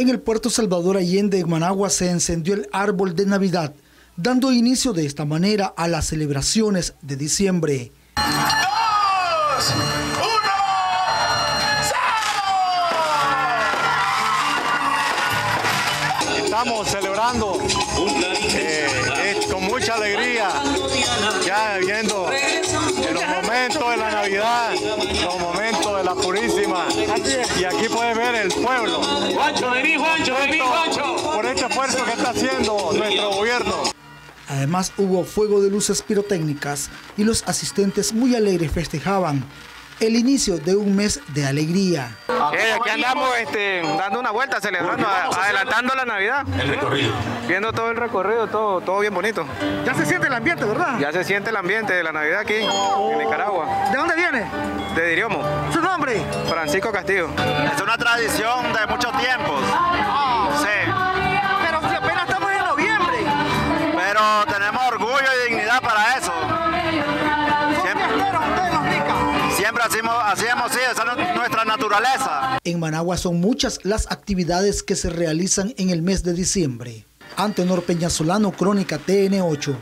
En el puerto Salvador Allende, en Managua, se encendió el árbol de Navidad, dando inicio de esta manera a las celebraciones de diciembre. ¡Dos! Estamos celebrando eh, eh, con mucha alegría, ya viendo los momentos de la Navidad, los momentos de la Purísima. Y aquí puede ver el pueblo. Juancho, vení, Juancho, vení, Juancho. Por este esfuerzo que está haciendo nuestro gobierno. Además hubo fuego de luces pirotécnicas y los asistentes muy alegres festejaban el inicio de un mes de alegría. Eh, aquí andamos este, dando una vuelta, celebrando, adelantando la Navidad. El recorrido. Viendo todo el recorrido, todo, todo bien bonito. Ya se siente el ambiente, ¿verdad? Ya se siente el ambiente de la Navidad aquí, en Nicaragua. ¿De dónde viene? De Diriomo, Francisco Castillo. Es una tradición de muchos tiempos. Sí, Pero si apenas estamos en noviembre. pero tenemos orgullo y dignidad para eso. Siempre, siempre hacemos, así hemos sido, esa es nuestra naturaleza. En Managua son muchas las actividades que se realizan en el mes de diciembre. Antenor Peñasolano, Crónica TN8.